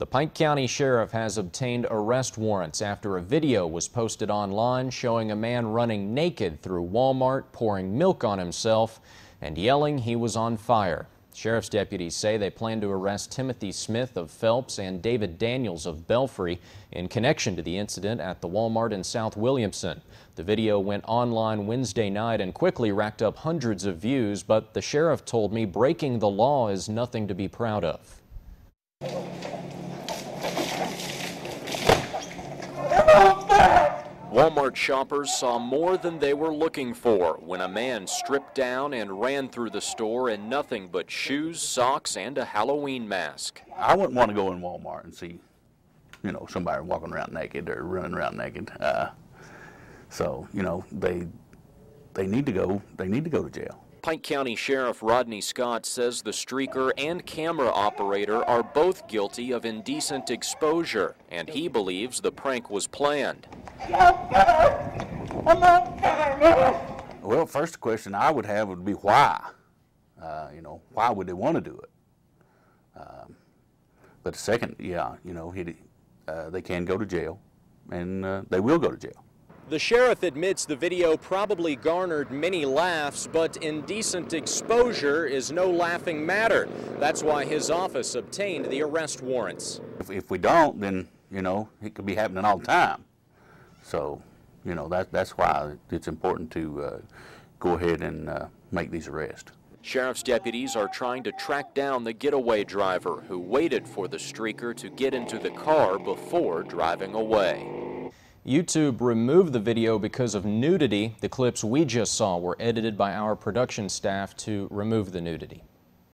The Pike County Sheriff has obtained arrest warrants after a video was posted online showing a man running naked through Walmart, pouring milk on himself and yelling he was on fire. Sheriff's deputies say they plan to arrest Timothy Smith of Phelps and David Daniels of Belfry in connection to the incident at the Walmart in South Williamson. The video went online Wednesday night and quickly racked up hundreds of views, but the sheriff told me breaking the law is nothing to be proud of. Walmart shoppers saw more than they were looking for when a man stripped down and ran through the store in nothing but shoes, socks, and a Halloween mask. I wouldn't want to go in Walmart and see, you know, somebody walking around naked or running around naked. Uh, so, you know, they they need to go. They need to go to jail. Pike County Sheriff Rodney Scott says the streaker and camera operator are both guilty of indecent exposure, and he believes the prank was planned. Well, first question I would have would be why. Uh, you know, why would they want to do it? Um, but second, yeah, you know, he, uh, they can go to jail, and uh, they will go to jail. The sheriff admits the video probably garnered many laughs, but indecent exposure is no laughing matter. That's why his office obtained the arrest warrants. If, if we don't, then, you know, it could be happening all the time. So, you know, that, that's why it's important to uh, go ahead and uh, make these arrests. Sheriff's deputies are trying to track down the getaway driver who waited for the streaker to get into the car before driving away. YouTube removed the video because of nudity. The clips we just saw were edited by our production staff to remove the nudity.